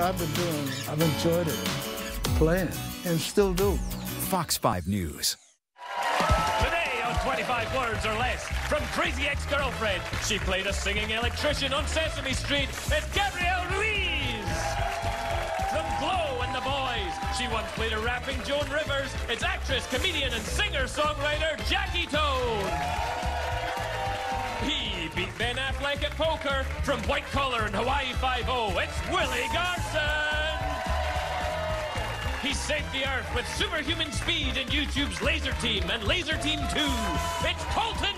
I've been doing, I've enjoyed it, playing, and still do. Fox 5 News. Today on 25 Words or Less, from Crazy Ex-Girlfriend, she played a singing electrician on Sesame Street. It's Gabrielle Ruiz! From Glow and the Boys, she once played a rapping Joan Rivers. It's actress, comedian, and singer-songwriter Jackie Tohn. Beat Ben Affleck at poker from White Collar and Hawaii Five-O. It's Willie Garson! He saved the Earth with superhuman speed in YouTube's Laser Team and Laser Team 2. It's Colton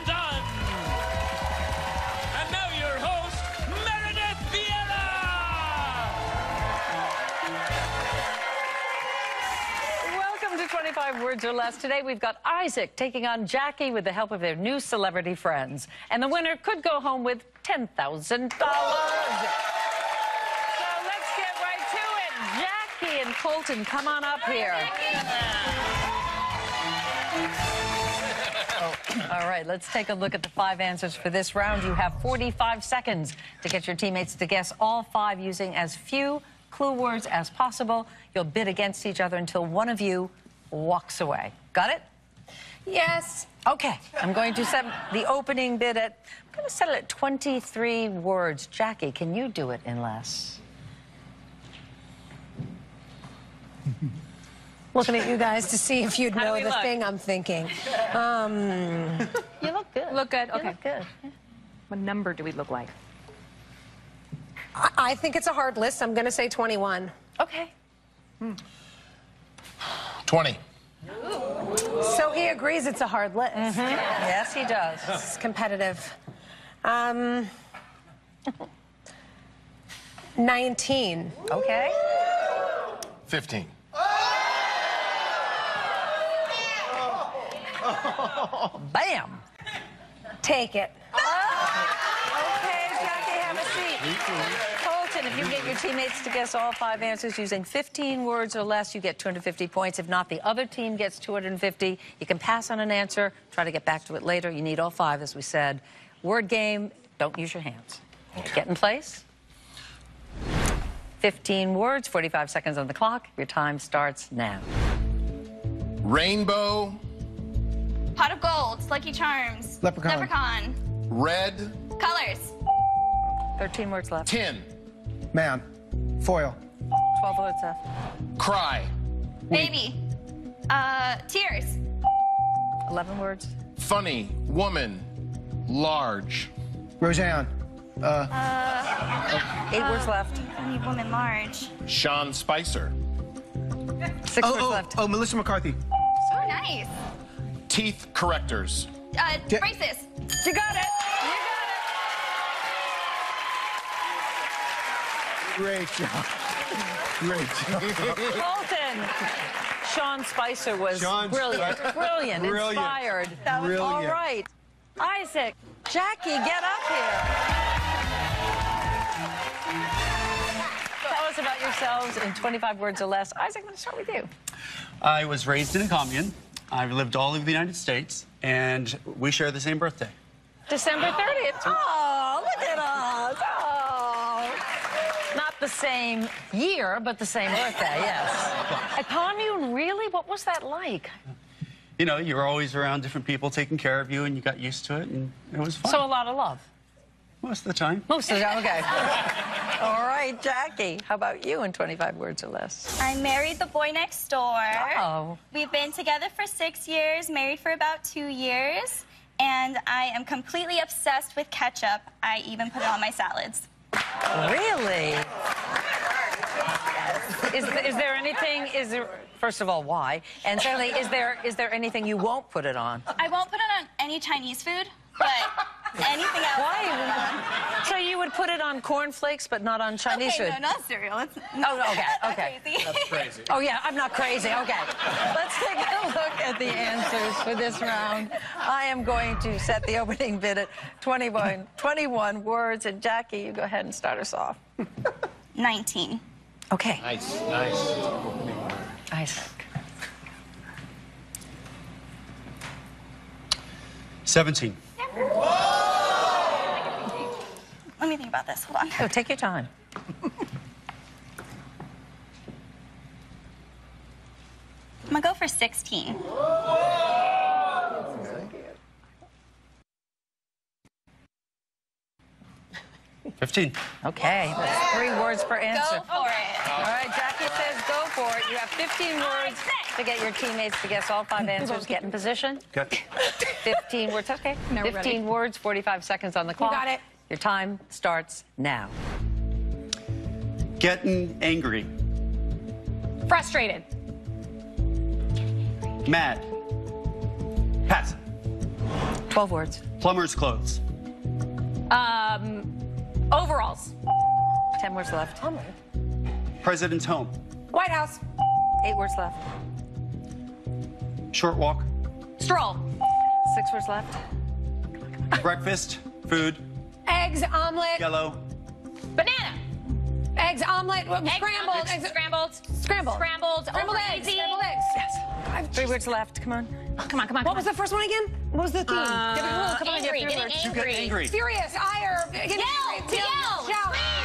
25 Words or Less. Today we've got Isaac taking on Jackie with the help of their new celebrity friends. And the winner could go home with $10,000. So let's get right to it. Jackie and Colton, come on up here. Oh. All right, let's take a look at the five answers for this round. You have 45 seconds to get your teammates to guess all five using as few clue words as possible. You'll bid against each other until one of you walks away. Got it? Yes. Okay, I'm going to set the opening bid at, I'm going to set it at 23 words. Jackie, can you do it in less? Looking at you guys to see if you'd know the look? thing I'm thinking. Um, You look good. Look good? You Okay. look good. What number do we look like? I I think it's a hard list. I'm going to say 21. Okay. 20. So he agrees it's a hard list. Yes, he does. It's competitive. Um, 19. Okay. 15. Bam. Take it. Okay, Jackie, have a seat. Colton, if you get your teammates to guess all five answers using 15 words or less, you get 250 points. If not, the other team gets 250. You can pass on an answer, try to get back to it later. You need all five, as we said. Word game, don't use your hands. Get in place. 15 words, 45 seconds on the clock. Your time starts now. Rainbow, Pot of gold, Lucky Charms. Leprechaun. Leprechaun. red, Colors. 13 words left. tin, Man, foil, 12 words left. cry, Baby. Uh, tears. 11 words. funny, woman, large, Roseanne, Eight words left. Funny woman, large. Sean Spicer, Six oh, words oh, left. oh, Melissa McCarthy. So nice. teeth correctors, Uh, Ja- braces. You got it. Great job. Great job. Colton. Sean Spicer was Sean brilliant. Spicer. Brilliant. Brilliant. Inspired. That was brilliant. All right. Isaac, Jackie, get up here. Tell us about yourselves in 25 words or less. Isaac, I'm going to start with you. I was raised in a commune. I've lived all over the United States, and we share the same birthday. December 30th. Oh, look at us. Oh. Not the same year, but the same birthday, yes. A commune, really? What was that like? You know, you were always around different people taking care of you, and you got used to it, and it was fun So a lot of love. most of the time. Most of the time, okay. All right, Jackie, how about you in 25 words or less? I married the boy next door. Oh. We've been together for six years, married for about two years, and I am completely obsessed with ketchup. I even put it on my salads. Really? Is, is there anything, is there, first of all, why? And secondly, is there, is there anything you won't put it on? I won't put it on any Chinese food, but anything else. Why? So you would put it on cornflakes, but not on Chinese Okay, food? no, not cereal. It's Oh, okay, not okay. crazy. Oh, yeah, I'm not crazy. Okay. Let's take a look at the answers for this round. I am going to set the opening bid at 21, 21 words. And Jackie, you go ahead and start us off. 19. Okay. nice, nice. Isaac. 17. Let me think about this. Hold on. Oh, take your time. I'm gonna go for 16. Fifteen. Okay, that's three words per answer. Go for it. All right for it. You have 15 words to get your teammates to guess all five answers. Get in position. Okay. 15 words. Okay. No, 15 ready. words, 45 seconds on the clock. You got it. Your time starts now. Getting angry. Frustrated. Mad. Pass. 12 words. Plumber's clothes. Um, overalls. 10 words left. President's home. White House. Eight words left. Short walk. Stroll. Six words left. Breakfast. Food. Eggs, omelet. Yellow. Banana. Eggs, omelet. Egg- Scrambled. Eggs, Eggs, scrambled. Scrambled. Scrambled. Scrambled eggs. easy. Scrambled eggs. Yes. Three words left. Come on. Come on, come on. What was the first one again? What was the theme? Uh, Give me a clue. Come on, angry, give me a getting clue. You get angry. Furious, ire. Get Yell, angry. to yell, Shout. scream. Angry.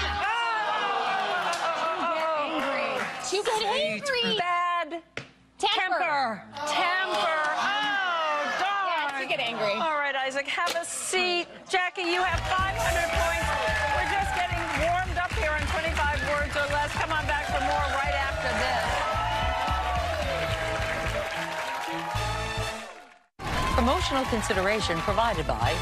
You get angry. Bad Temper. temper. Oh, darn. Yes, you get angry. All right, Isaac, have a seat. Jackie, you have 500 points. We're just getting warmed up here in 25 words or less. Come on back for more right after this. Promotional consideration provided by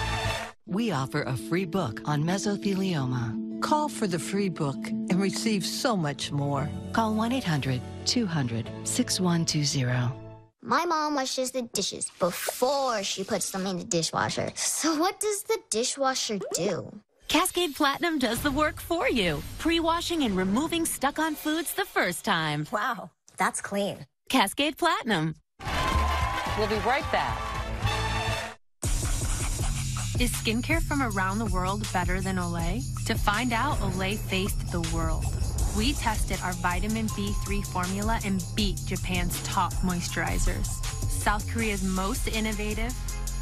We offer a free book on mesothelioma. Call for the free book and receive so much more. Call 1 800 200 6120. My mom washes the dishes before she puts them in the dishwasher. So, what does the dishwasher do? Cascade Platinum does the work for you, pre washing and removing stuck on foods the first time. Wow, that's clean. Cascade Platinum. We'll be right back. Is skincare from around the world better than Olay? To find out, Olay faced the world. We tested our vitamin B3 formula and beat Japan's top moisturizers, South Korea's most innovative,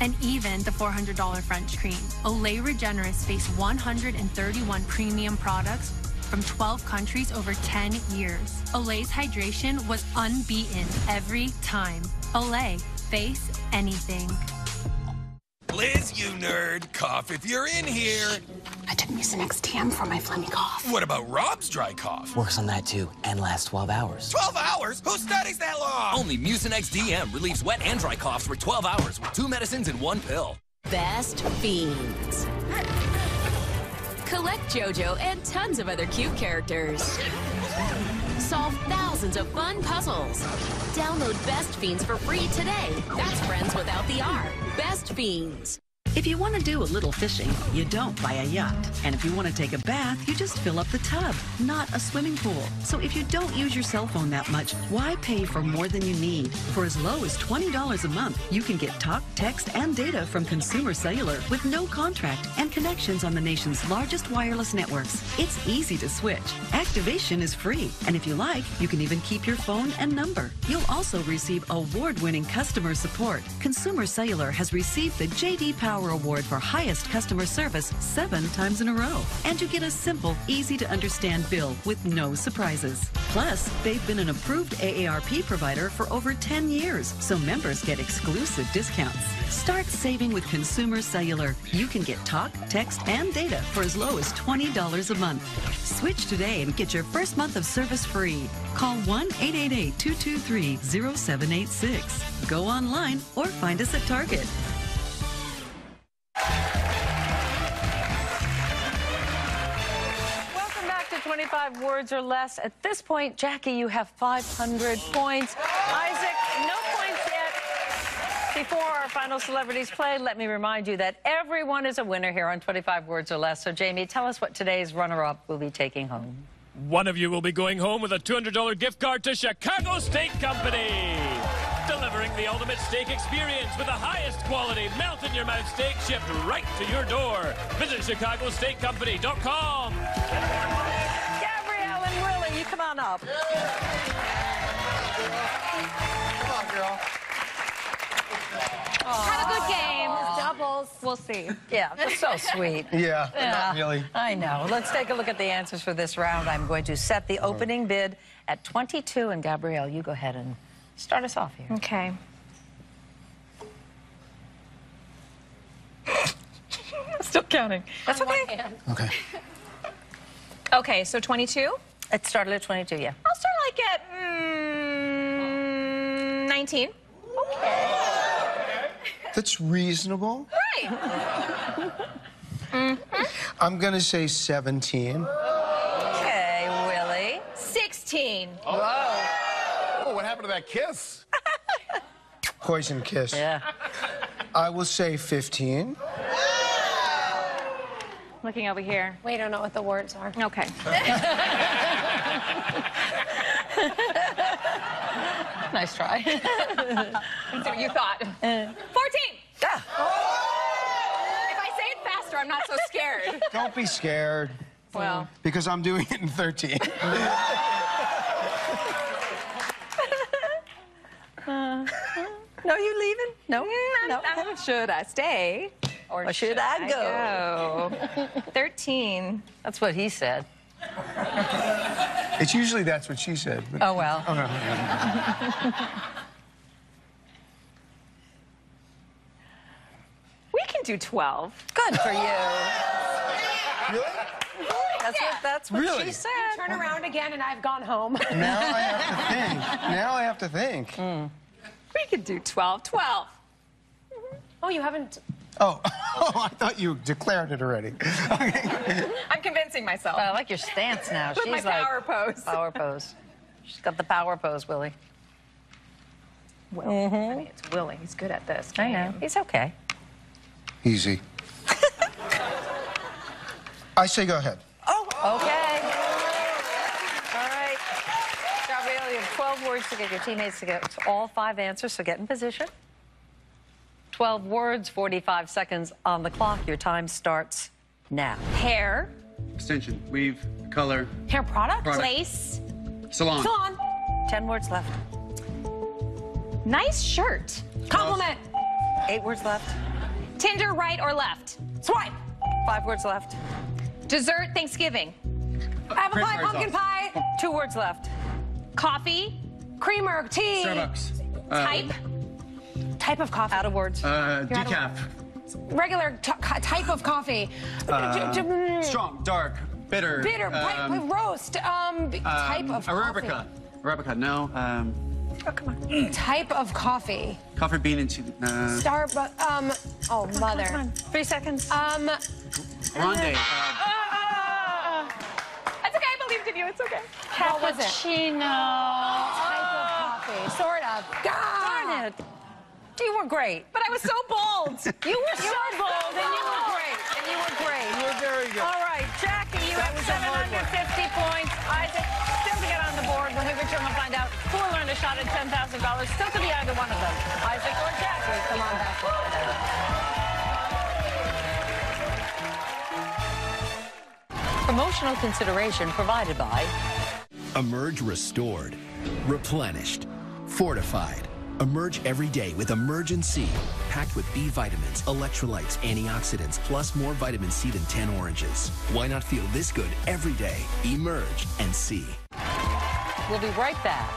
and even the $400 French cream. Olay Regenerist faced 131 premium products from 12 countries over 10 years. Olay's hydration was unbeaten every time. Olay, face anything. Liz, you nerd, cough if you're in here. I took Mucinex DM for my phlegmy cough. What about Rob's dry cough? Works on that too, and lasts 12 hours. 12 hours? Who studies that long? Only Mucinex DM relieves wet and dry coughs for 12 hours with two medicines in one pill. Best Fiends. Collect JoJo and tons of other cute characters. Solve thousands of fun puzzles. Download Best Fiends for free today. That's friends without the R. Best Fiends. If you want to do a little fishing, you don't buy a yacht. And if you want to take a bath, you just fill up the tub, not a swimming pool. So if you don't use your cell phone that much, why pay for more than you need? For as low as $20 a month, you can get talk, text, and data from Consumer Cellular with no contract and connections on the nation's largest wireless networks. It's easy to switch. Activation is free. And if you like, you can even keep your phone and number. You'll also receive award-winning customer support. Consumer Cellular has received the JD Power Award for highest customer service seven times in a row. And you get a simple, easy to understand bill with no surprises. Plus, they've been an approved AARP provider for over 10 years, so members get exclusive discounts. Start saving with Consumer Cellular. You can get talk, text, and data for as low as $20 a month. Switch today and get your first month of service free. Call 1 888 223 0786. Go online or find us at Target. 25 words or less. At this point, Jackie, you have 500 points. Isaac, no points yet. Before our final celebrities play, let me remind you that everyone is a winner here on 25 words or less. So, Jamie, tell us what today's runner-up will be taking home. One of you will be going home with a $200 gift card to Chicago Steak Company. Delivering the ultimate steak experience with the highest quality melt-in-your-mouth steak shipped right to your door. Visit chicagosteakcompany.com. come on up. Come on, girl. Have a good game. Doubles. We'll see. Yeah, that's so sweet. Yeah, not really. I know. Let's take a look at the answers for this round. I'm going to set the opening bid at 22. And Gabrielle, you go ahead and Start us off here. Okay. Still counting. That's okay. Okay. Okay, so 22. It started at 22, yeah. I'll start like at mm, 19. That's reasonable. Right. mm-hmm. I'm going to say 17. Okay, Willie. 16. Oh, what happened to that kiss? Poison kiss. Yeah. I will say 15. Looking over here. We don't know what the words are. Okay. Nice try. That's what you thought. 14. Yeah. If I say it faster, I'm not so scared. Don't be scared. Well. Because I'm doing it in 13. Uh, no, you leaving? No. no. Should I stay? Or should I go? go? 13. That's what he said. It's usually that's what she said. but- Oh, well. Oh, no. We can do 12. Good for you. Really? That's what, that's what Really? she said. Turn around again, and I've gone home. Now I have to think. Now I have to think. Mm. We could do 12. 12. Mm-hmm. Oh, you haven't. Oh, oh, I thought you declared it already. I'm convincing myself. Oh, I like your stance now. With She's my like, power pose. Power pose. She's got the power pose, Willie. Will. Mm-hmm. I mean, it's Willie. He's good at this. I know. He's okay. Easy. I say go ahead. Oh, okay. All right. Gabrielle, you have 12 words to get your teammates to get all five answers, so get in position. 12 words, 45 seconds on the clock. Your time starts now. Hair. Extension, weave, color, Hair product? Product. Place. salon. Salon. 10 words left. Nice shirt. Compliment. Eight words left. Tinder, right or left? Swipe. Five words left. Dessert, Thanksgiving. Apple pie, pumpkin sauce. pie. Two words left. Coffee. Creamer, tea. Starbucks. Uh, Type. Type of coffee. Out of words. Uh, You're out of- decaf. Regular t- type of coffee. Uh, D- d- mm, strong, dark, bitter. Bitter. pi- um, roast. Um, b- type um, of Arabica. coffee. Arabica, Arabica, no. Um, Type of coffee. coffee bean and tea. Uh, Starbucks. Um. Oh, mother. Come on. Three seconds. Um. Grande. Uh, That's okay. I believed in you. It's okay. What was it? Cappuccino. Type of coffee. Sort of. Darn it. You were great. But I was so bold. You were so bold, and you were great. And you were great. You were very good. All right, Jackie, you That have was a hard one. 750 points. Isaac, still to get on the board. When we return, we'll find out who will earn a shot at $10,000. Still to be either one of them. Isaac or Jackie. Come on back. Promotional consideration provided by Emerge restored, replenished, fortified. Emerge every day with Emergen-C, packed with B vitamins, electrolytes, antioxidants, plus more vitamin C than 10 oranges. Why not feel this good every day? Emerge and see. We'll be right back.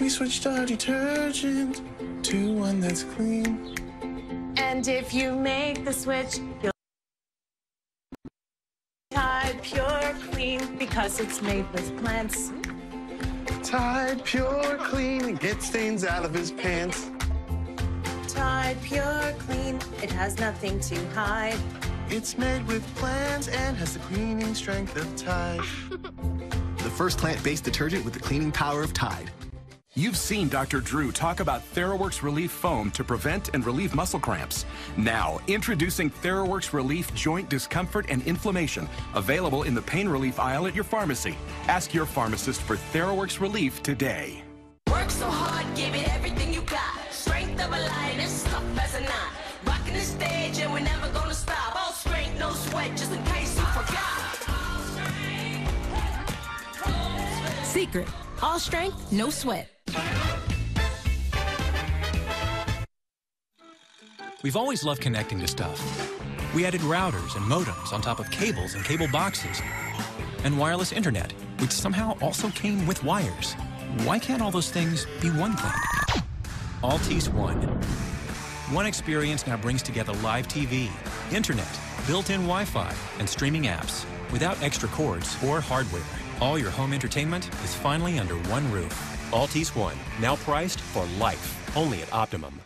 We switched our detergent to one that's clean. And if you make the switch, you'll Tide Pure Clean because it's made with plants. Tide Pure Clean and get stains out of his pants. Tide Pure Clean, it has nothing to hide. It's made with plants and has the cleaning strength of Tide. The first plant-based detergent with the cleaning power of Tide. You've seen Dr. Drew talk about Theraworx Relief Foam to prevent and relieve muscle cramps. Now, introducing Theraworx Relief Joint Discomfort and Inflammation, available in the pain relief aisle at your pharmacy. Ask your pharmacist for Theraworx Relief today. Work so hard, give it everything you got. Strength of a lioness, tough as a knot. Rocking the stage and we're never gonna stop. All strength, no sweat, just in case you forgot. Secret. All strength, no sweat. We've always loved connecting to stuff. We added routers and modems on top of cables and cable boxes, and wireless internet, which somehow also came with wires. why can't all those things be one thing? Altice One. One experience now brings together live TV, internet, built-in Wi-Fi, and streaming apps without extra cords or hardware. All your home entertainment is finally under one roof. Altice One, now priced for life, only at Optimum.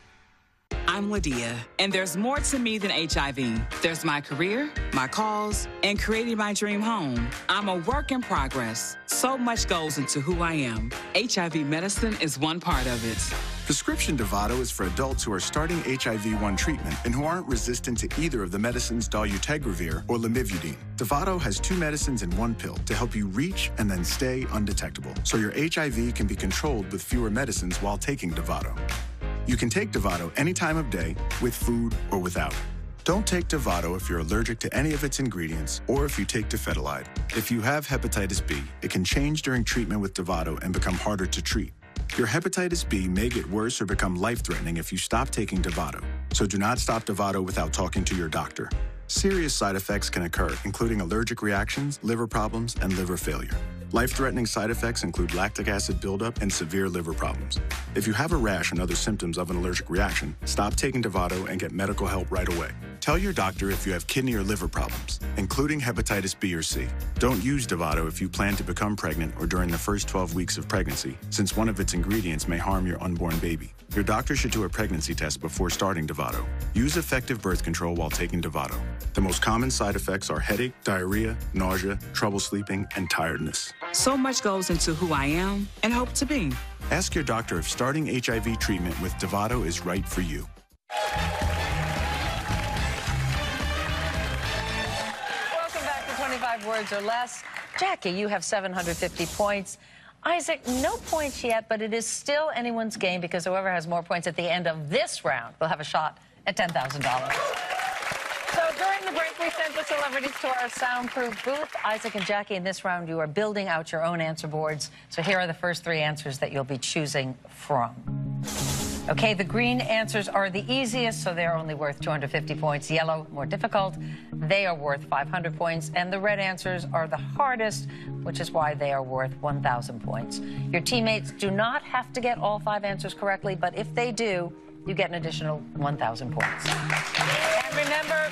I'm Lydia, and there's more to me than HIV. There's my career, my calls, and creating my dream home. I'm a work in progress. So much goes into who I am. HIV medicine is one part of it. Prescription Dovato is for adults who are starting HIV-1 treatment and who aren't resistant to either of the medicines dolutegravir or lamivudine. Dovato has two medicines in one pill to help you reach and then stay undetectable, so your HIV can be controlled with fewer medicines while taking Dovato. You can take Dovato any time of day, with food or without. Don't take Dovato if you're allergic to any of its ingredients or if you take Dofetilide. If you have hepatitis B, it can change during treatment with Dovato and become harder to treat. Your hepatitis B may get worse or become life-threatening if you stop taking Dovato. So do not stop Dovato without talking to your doctor. Serious side effects can occur, including allergic reactions, liver problems, and liver failure. Life-threatening side effects include lactic acid buildup and severe liver problems. If you have a rash and other symptoms of an allergic reaction, stop taking Dovato and get medical help right away. Tell your doctor if you have kidney or liver problems, including hepatitis B or C. Don't use Dovato if you plan to become pregnant or during the first 12 weeks of pregnancy, since one of its ingredients may harm your unborn baby. Your doctor should do a pregnancy test before starting Dovato. Use effective birth control while taking Dovato. The most common side effects are headache, diarrhea, nausea, trouble sleeping, and tiredness. So much goes into who I am and hope to be. Ask your doctor if starting HIV treatment with Dovato is right for you. Welcome back to 25 words or less. Jackie, you have 750 points. Isaac, no points yet, but it is still anyone's game because whoever has more points at the end of this round will have a shot at $10,000. During the break, we sent the celebrities to our soundproof booth. Isaac and Jackie, in this round, you are building out your own answer boards. So here are the first three answers that you'll be choosing from. Okay, the green answers are the easiest, so they're only worth 250 points. Yellow, more difficult. They are worth 500 points. And the red answers are the hardest, which is why they are worth 1,000 points. Your teammates do not have to get all five answers correctly, but if they do, you get an additional 1,000 points. And remember,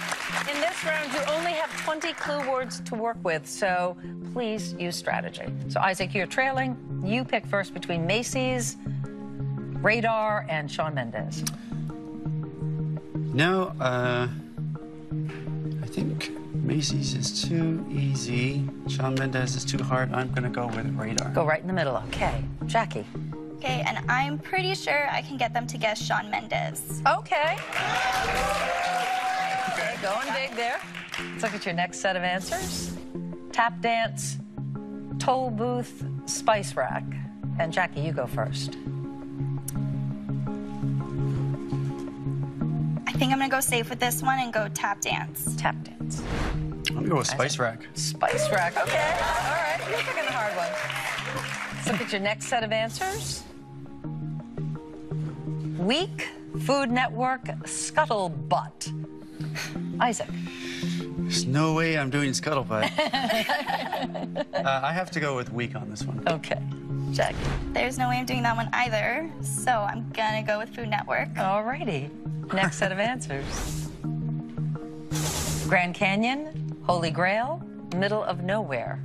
in this round, you only have 20 clue words to work with, so please use strategy. So, Isaac, you're trailing. You pick first between Macy's, Radar, and Shawn Mendes. No, uh, I think Macy's is too easy. Shawn Mendes is too hard. I'm gonna go with Radar. Go right in the middle. Okay. Jackie. Okay, and I'm pretty sure I can get them to guess Shawn Mendes. Okay. Okay, going big there. Let's look at your next set of answers. Tap dance, toll booth, spice rack. And Jackie, you go first. I think I'm gonna go safe with this one and go tap dance. Tap dance. I'm gonna go with Spice Rack. Spice rack. Okay. All right. You're picking the hard one. Let's look at your next set of answers. Week, Food Network, Scuttlebutt. Isaac. There's no way I'm doing Scuttlebutt. uh, I have to go with Week on this one. Okay. Jack. There's no way I'm doing that one either, so I'm gonna go with Food Network. Alrighty. Next set of answers. Grand Canyon, Holy Grail, Middle of Nowhere.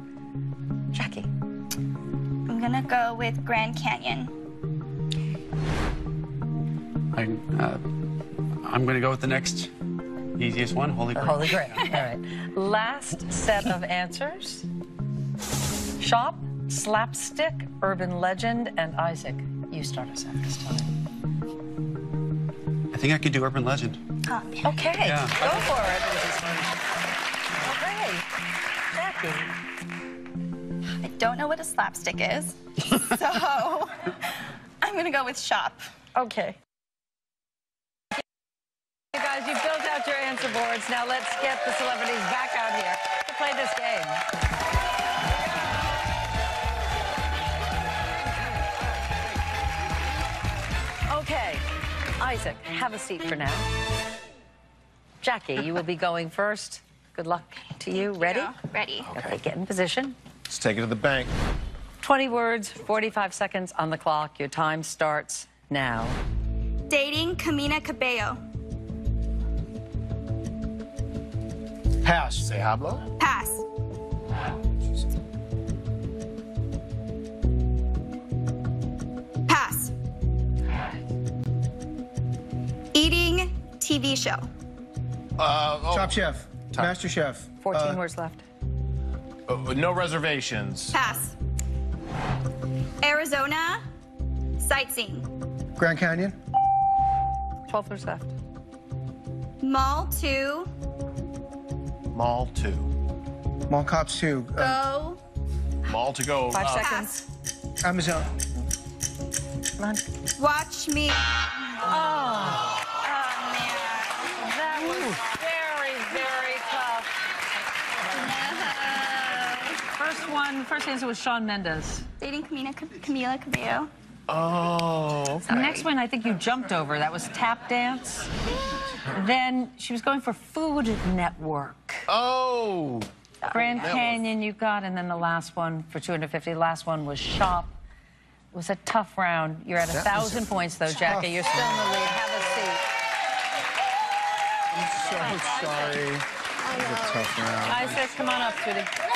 Jackie. I'm gonna go with Grand Canyon. I, uh, I'm gonna go with the next easiest one, Holy Grail. Holy Grail. All right. Last set of answers. Shop, slapstick, urban legend, and Isaac. You start us out this time. I think I could do Urban Legend. Ah, okay, Yeah. go for it. Okay, Jackie. I don't know what a slapstick is, so I'm gonna go with shop. Okay. You guys, you've built out your answer boards. Now let's get the celebrities back out here to play this game. Okay, Isaac, have a seat for now. Jackie, you will be going first. Good luck to you. Ready? Ready. Okay, get in position. Let's take it to the bank. 20 words, 45 seconds on the clock. Your time starts now. Dating Camila Cabello. Pass. Say habla. Pass. Pass. Eating TV show. Uh, oh, Top Chef. Master Chef. 14 Uh, words left. uh, no reservations. Pass. Arizona. Sightseeing. Grand Canyon. 12 words left. Mall 2. Mall two. Mall Cops 2. Uh, Go. Mall to go. Five Uh, seconds. Amazon. Come. Watch me. Oh. oh man, That was very, very tough. First one, first answer was Shawn Mendes. Dating Camila, Camila Cabello. Oh. The next one, I think you jumped over. That was tap dance. Then she was going for Food Network. Oh. Grand Canyon, you got, and then the last one for 250. The last one was Shop. It was a tough round. You're at a thousand points, though, Jackie. You're still in the lead. Have a seat. I'm so sorry. It was a tough round. Isaac, come on up, sweetie.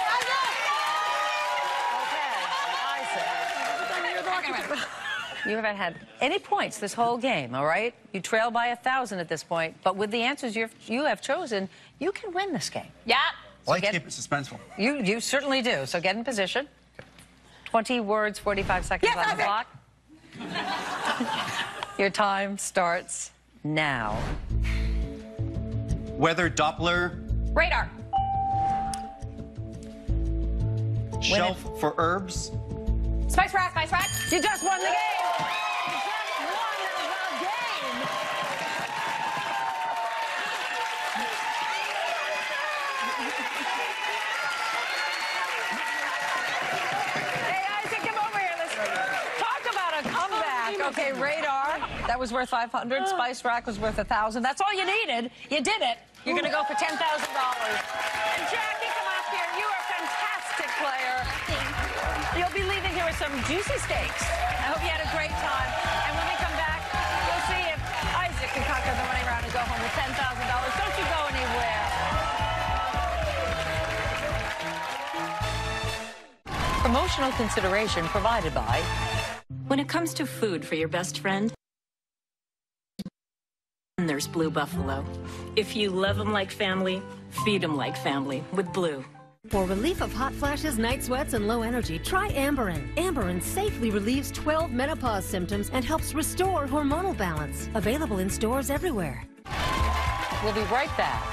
You haven't had any points this whole game, all right? You trail by a thousand at this point, but with the answers you've, you have chosen, you can win this game. Yeah. I like get- keep it suspenseful. You, you certainly do. So get in position. 20 words, 45 seconds Yes, on the okay. clock. Your time starts now. Weather Doppler. Radar. Shelf for herbs. Spice Rack. Spice Rack. You just won the game. You just won the game. Hey, Isaac, come over here. Let's talk about a comeback. Okay, Radar, that was worth 500. Spice Rack was worth 1,000. That's all you needed. You did it. You're going to go for $10,000. And Jackie, some juicy steaks. I hope you had a great time. And when we come back, we'll see if Isaac can conquer the money round and go home with $10,000. Don't you go anywhere. Promotional consideration provided by When it comes to food for your best friend, there's Blue Buffalo. If you love them like family, feed them like family with Blue. For relief of hot flashes, night sweats, and low energy, try Amberen. Amberen safely relieves 12 menopause symptoms and helps restore hormonal balance. Available in stores everywhere. We'll be right back.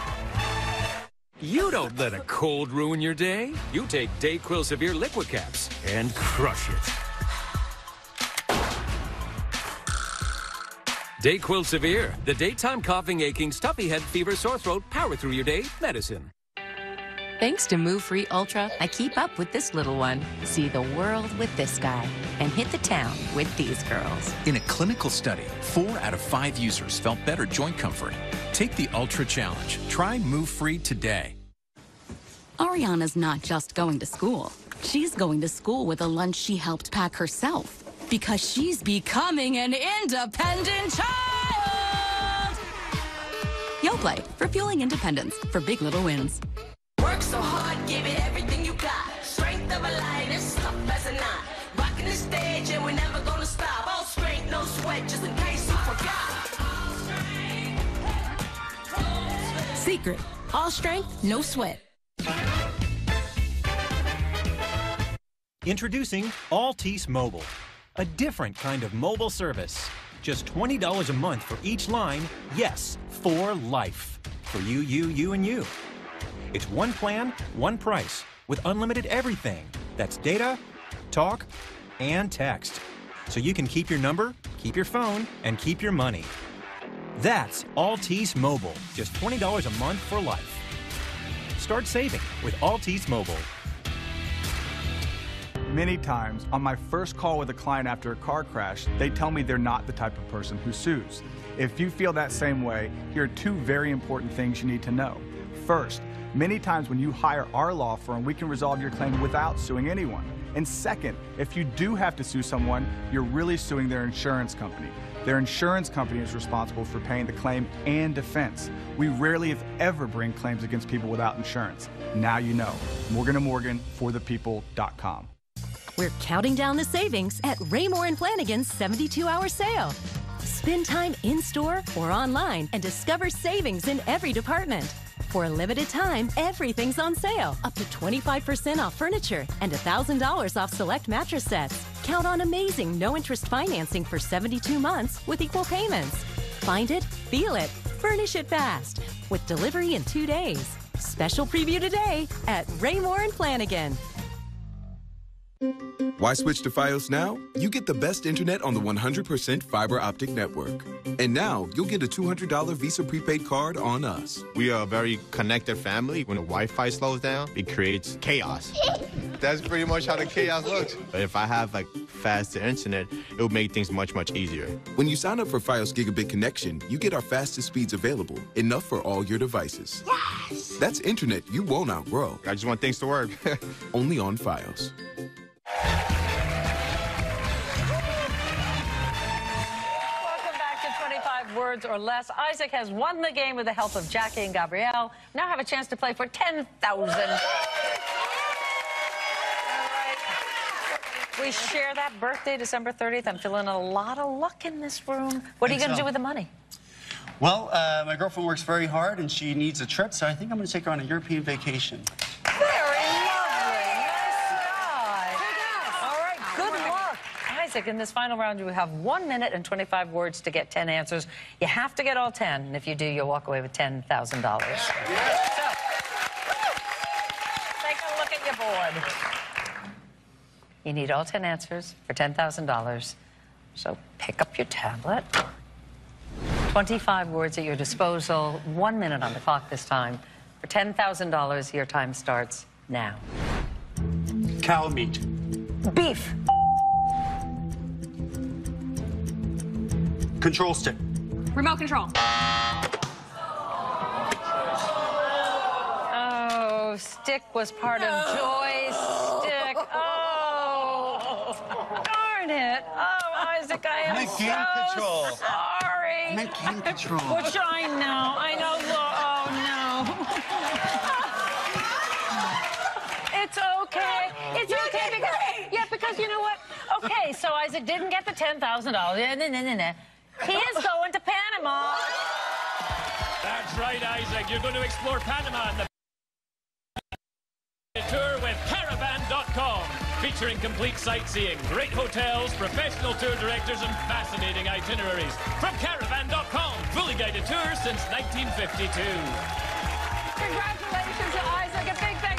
You don't let a cold ruin your day. You take Dayquil Severe Liquid Caps and crush it. Dayquil Severe, the daytime coughing, aching, stuffy head, fever, sore throat, power through your day medicine. Thanks to Move Free Ultra, I keep up with this little one, see the world with this guy, and hit the town with these girls. In a clinical study, four out of five users felt better joint comfort. Take the Ultra Challenge. Try Move Free today. Ariana's not just going to school. She's going to school with a lunch she helped pack herself because she's becoming an independent child. Yoplait for fueling independence for big little wins. Work so hard, give it everything you got. Strength of a lioness, tough as a knot. Rocking the stage and we're never gonna stop. All strength, no sweat, just in case you forgot. Secret. All strength, no sweat. Introducing Altice Mobile, a different kind of mobile service. Just $20 a month for each line, yes, for life. For you, you, you, and you. It's one plan, one price, with unlimited everything. That's data, talk, and text. So you can keep your number, keep your phone, and keep your money. That's Altice Mobile, just $20 a month for life. Start saving with Altice Mobile. Many times, on my first call with a client after a car crash, they tell me they're not the type of person who sues. If you feel that same way, here are two very important things you need to know. First, many times when you hire our law firm, we can resolve your claim without suing anyone. And second, if you do have to sue someone, you're really suing their insurance company. Their insurance company is responsible for paying the claim and defense. We rarely, if ever, bring claims against people without insurance. Now you know. Morgan & Morgan, forthepeople.com. We're counting down the savings at Raymour Flanigan's 72 hour sale. Spend time in store or online and discover savings in every department. For a limited time, everything's on sale, up to 25% off furniture and $1,000 off select mattress sets. Count on amazing no interest financing for 72 months with equal payments. Find it, feel it, furnish it fast with delivery in two days. Special preview today at Raymour and Flanigan. Why switch to Fios now? You get the best internet on the 100% fiber optic network. And now you'll get a $200 Visa prepaid card on us. We are a very connected family. When the Wi-Fi slows down, it creates chaos. That's pretty much how the chaos looks. But if I have like faster internet, it will make things much, much easier. When you sign up for Fios Gigabit Connection, you get our fastest speeds available, enough for all your devices. Yes! That's internet you won't outgrow. I just want things to work. Only on Fios. Welcome back to 25 words or less. Isaac has won the game with the help of Jackie and Gabrielle. Now have a chance to play for 10,000. We share that birthday, December 30th. I'm feeling a lot of luck in this room. What are you going to so. do with the money? Well, uh, my girlfriend works very hard and she needs a trip, so I think I'm going to take her on a European vacation. Very lovely. Nice try. All right, good luck. Isaac, in this final round, you have one minute and 25 words to get 10 answers. You have to get all 10, and if you do, you'll walk away with $10,000. So, take a look at your board. You need all 10 answers for $10,000. So pick up your tablet. 25 words at your disposal. One minute on the clock this time. For $10,000, your time starts now. Cow meat. Beef. Control stick. Remote control. Oh, stick was part of Joy's stick. Oh, darn it. Oh, Isaac, I am meant game so control. sorry. I meant game control. Which I know. I know. Oh, no. it's okay. It's okay because yeah, because you know what? Okay, so Isaac didn't get the ten thousand dollars. He is going to Panama. That's right, Isaac. You're going to explore Panama and the tour with Caravan.com, featuring complete sightseeing, great hotels, professional tour directors, and fascinating itineraries. From Caravan.com, fully guided tours since 1952. Congratulations to Isaac. A big thank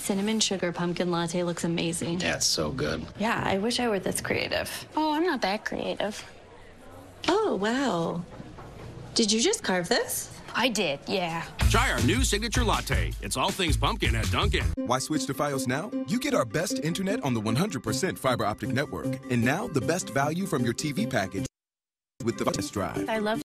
cinnamon sugar pumpkin latte looks amazing. That's so good. Yeah, I wish I were this creative. Oh, I'm not that creative. Oh, wow. Did you just carve this? I did, yeah. Try our new signature latte. It's all things pumpkin at Dunkin'. Why switch to Fios now? You get our best internet on the 100% fiber optic network. And now the best value from your TV package with the Fios Drive. I love